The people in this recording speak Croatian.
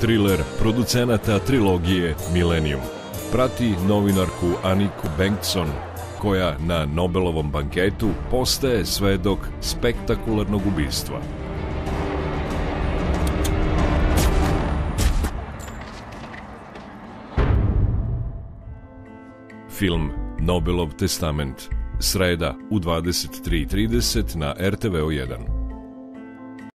thriller producenata trilogije Millennium. Prati novinarku Aniku Bengtson, koja na Nobelovom banketu postaje svedok spektakularnog ubistva. Film Nobelov testament. Sreda u 23.30 na RTVO 1.